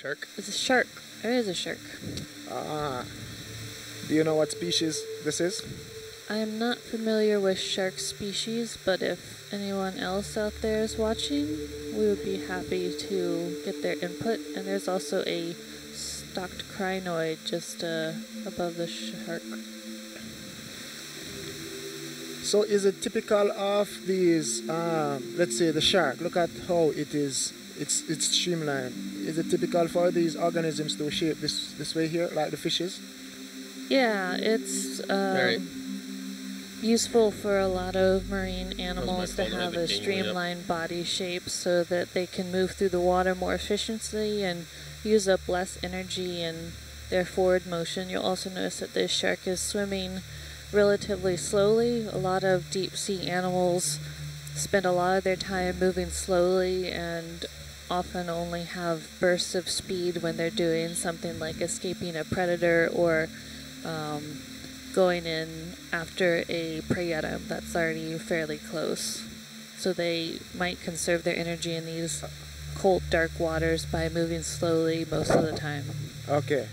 Shark? It's a shark. It is a shark. Ah. Do you know what species this is? I am not familiar with shark species, but if anyone else out there is watching, we would be happy to get their input. And there's also a stalked crinoid just uh, above the shark. So is it typical of these, um, let's say the shark, look at how it is, it's, it's streamlined. Is it typical for these organisms to shape this, this way here, like the fishes? Yeah, it's um, Right. useful for a lot of marine animals to have a king, yep. streamlined body shape so that they can move through the water more efficiently and use up less energy in their forward motion. You'll also notice that this shark is swimming relatively slowly. A lot of deep sea animals spend a lot of their time moving slowly and often only have bursts of speed when they're doing something like escaping a predator or um, going in after a prey item that's already fairly close. So they might conserve their energy in these cold, dark waters by moving slowly most of the time. Okay.